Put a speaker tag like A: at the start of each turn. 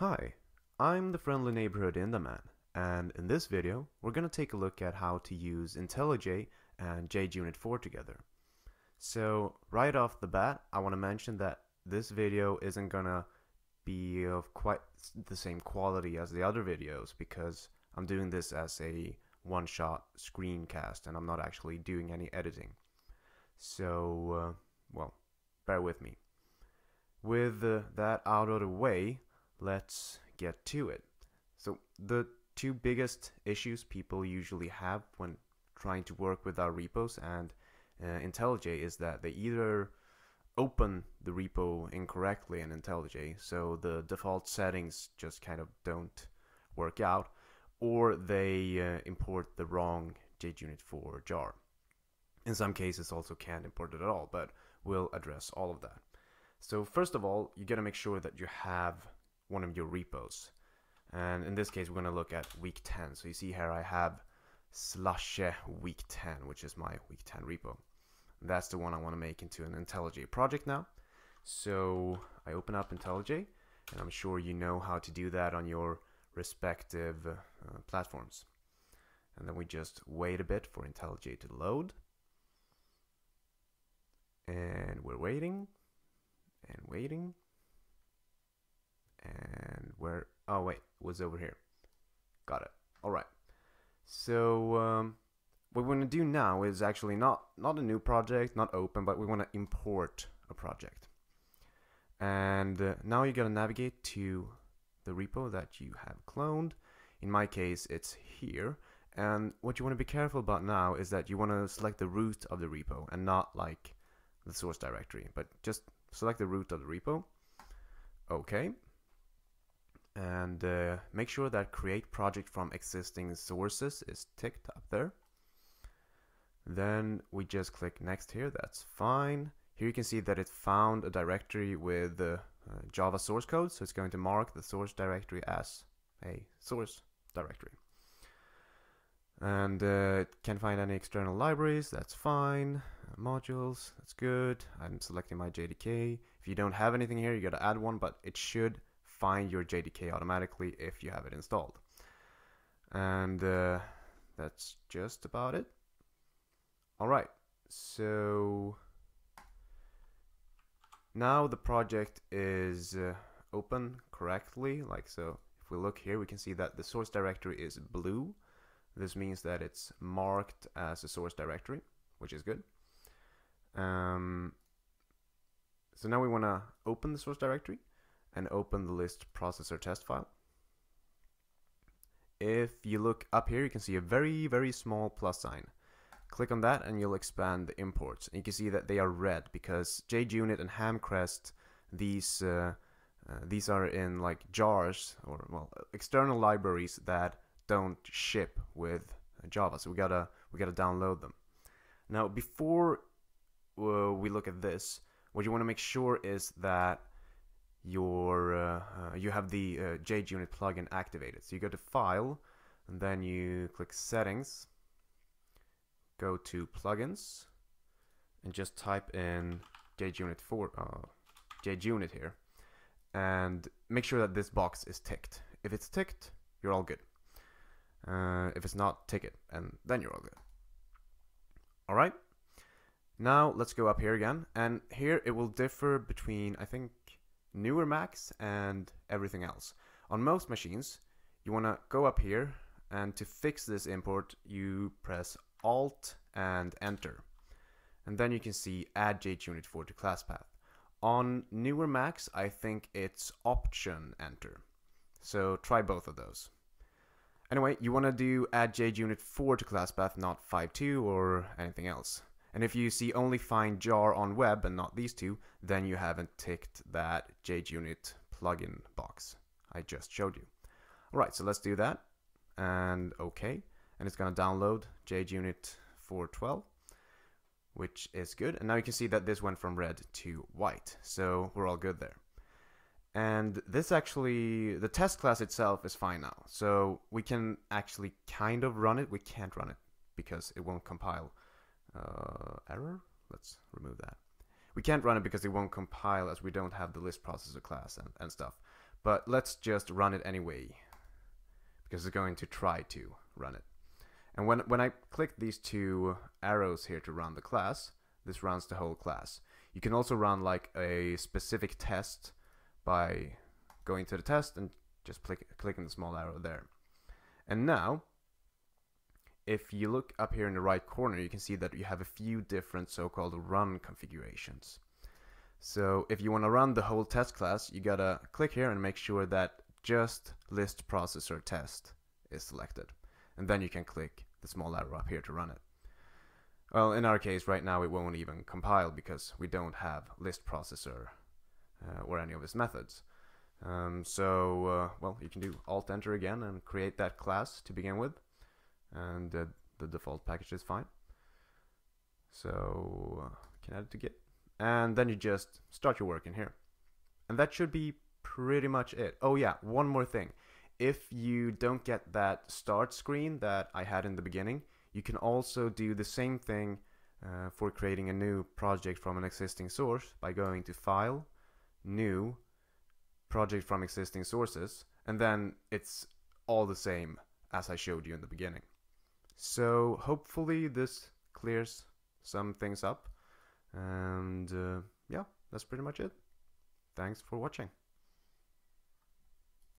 A: Hi, I'm the friendly neighborhood INDA-man, and in this video we're going to take a look at how to use IntelliJ and JUnit 4 together. So right off the bat I want to mention that this video isn't gonna be of quite the same quality as the other videos because I'm doing this as a one-shot screencast and I'm not actually doing any editing. So, uh, well, bear with me. With uh, that out of the way, let's get to it. So the two biggest issues people usually have when trying to work with our repos and uh, IntelliJ is that they either open the repo incorrectly in IntelliJ, so the default settings just kind of don't work out, or they uh, import the wrong JUnit 4 jar. In some cases also can't import it at all, but we'll address all of that. So first of all, you gotta make sure that you have one of your repos. And in this case, we're gonna look at week 10. So you see here I have slash week 10, which is my week 10 repo. That's the one I want to make into an IntelliJ project now. So I open up IntelliJ, and I'm sure you know how to do that on your respective uh, platforms. And then we just wait a bit for IntelliJ to load. And we're waiting, and waiting, where, oh wait, was over here. Got it. All right. So um, what we want to do now is actually not, not a new project, not open, but we want to import a project. And uh, now you're going to navigate to the repo that you have cloned. In my case, it's here. And what you want to be careful about now is that you want to select the root of the repo and not like the source directory, but just select the root of the repo. Okay. And uh, make sure that create project from existing sources is ticked up there. Then we just click next here, that's fine. Here you can see that it found a directory with uh, Java source code, so it's going to mark the source directory as a source directory. And uh, it can find any external libraries, that's fine. Modules, that's good. I'm selecting my JDK. If you don't have anything here, you gotta add one, but it should find your JDK automatically if you have it installed. And uh, that's just about it. All right, so now the project is uh, open correctly, like so. If we look here, we can see that the source directory is blue. This means that it's marked as a source directory, which is good. Um, so now we want to open the source directory and open the list processor test file. If you look up here, you can see a very, very small plus sign. Click on that and you'll expand the imports. And you can see that they are red because JUnit and Hamcrest, these uh, uh, these are in like jars or well external libraries that don't ship with Java. So we gotta we gotta download them. Now before uh, we look at this, what you want to make sure is that your uh, uh, you have the uh, JUnit plugin activated. So you go to File, and then you click Settings, go to plugins and just type in JUnit 4 uh, JUnit here and make sure that this box is ticked. If it's ticked you're all good. Uh, if it's not tick it and then you're all good. Alright now let's go up here again and here it will differ between I think newer Macs and everything else on most machines you want to go up here and to fix this import you press Alt and Enter. And then you can see add JUnit 4 to class path. On newer Macs, I think it's Option Enter. So try both of those. Anyway, you want to do add JUnit 4 to class path, not 5.2 or anything else. And if you see only find jar on web and not these two, then you haven't ticked that JUnit plugin box I just showed you. Alright, so let's do that. And okay. And it's going to download JUnit 412 which is good. And now you can see that this went from red to white. So we're all good there. And this actually the test class itself is fine now. So we can actually kind of run it. We can't run it because it won't compile uh, error let's remove that we can't run it because it won't compile as we don't have the list processor class and, and stuff But let's just run it anyway, because it's going to try to run it. And when, when I click these two arrows here to run the class, this runs the whole class. You can also run like a specific test by going to the test and just click, clicking the small arrow there. And now, if you look up here in the right corner, you can see that you have a few different so-called run configurations. So if you want to run the whole test class, you gotta click here and make sure that just list processor test is selected. And then you can click the small arrow up here to run it. Well, in our case, right now it won't even compile because we don't have list processor uh, or any of its methods. Um, so, uh, well, you can do Alt Enter again and create that class to begin with, and uh, the default package is fine. So, uh, can add it to Git, and then you just start your work in here, and that should be pretty much it. Oh yeah, one more thing. If you don't get that start screen that I had in the beginning, you can also do the same thing uh, for creating a new project from an existing source by going to File, New, project from existing sources, and then it's all the same as I showed you in the beginning. So hopefully this clears some things up, and uh, yeah, that's pretty much it. Thanks for watching.